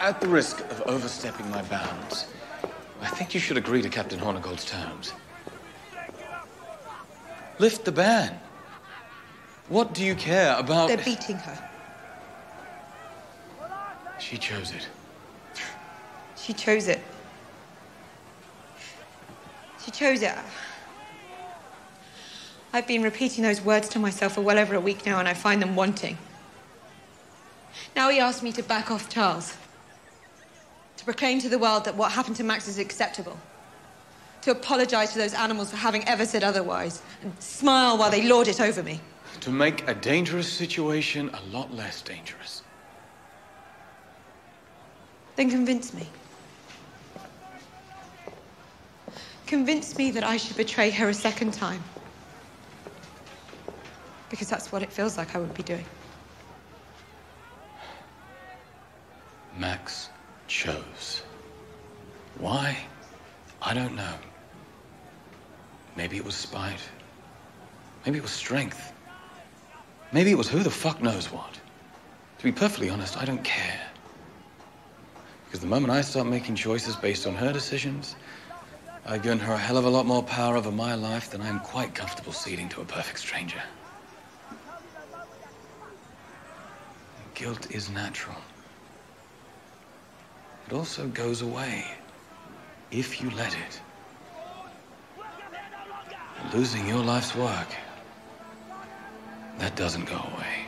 At the risk of overstepping my bounds, I think you should agree to Captain Hornigold's terms. Lift the ban. What do you care about... They're beating her. She chose it. She chose it. She chose it. I've been repeating those words to myself for well over a week now, and I find them wanting. Now he asked me to back off Charles. To proclaim to the world that what happened to Max is acceptable. To apologize to those animals for having ever said otherwise. And smile while they lord it over me. To make a dangerous situation a lot less dangerous. Then convince me. Convince me that I should betray her a second time. Because that's what it feels like I would be doing. Max chose. Why? I don't know. Maybe it was spite. Maybe it was strength. Maybe it was who the fuck knows what. To be perfectly honest, I don't care. Because the moment I start making choices based on her decisions, I've given her a hell of a lot more power over my life than I'm quite comfortable ceding to a perfect stranger. Guilt is natural. It also goes away if you let it. Losing your life's work, that doesn't go away.